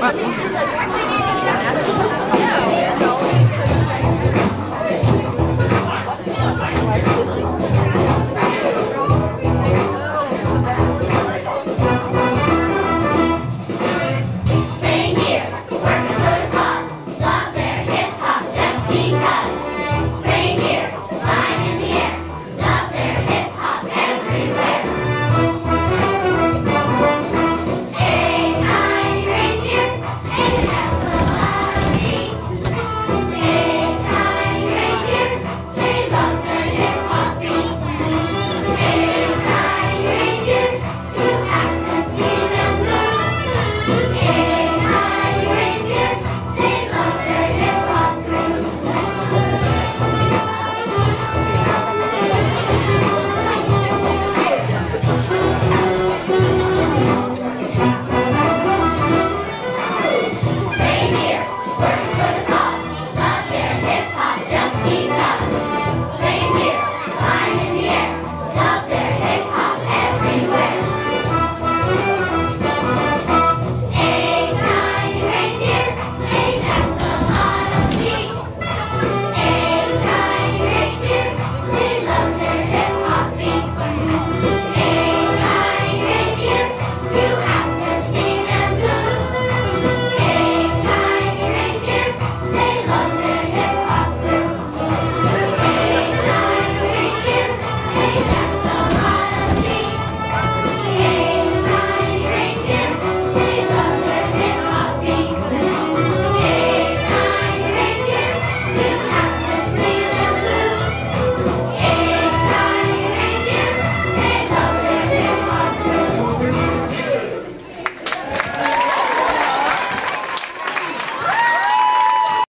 Pak.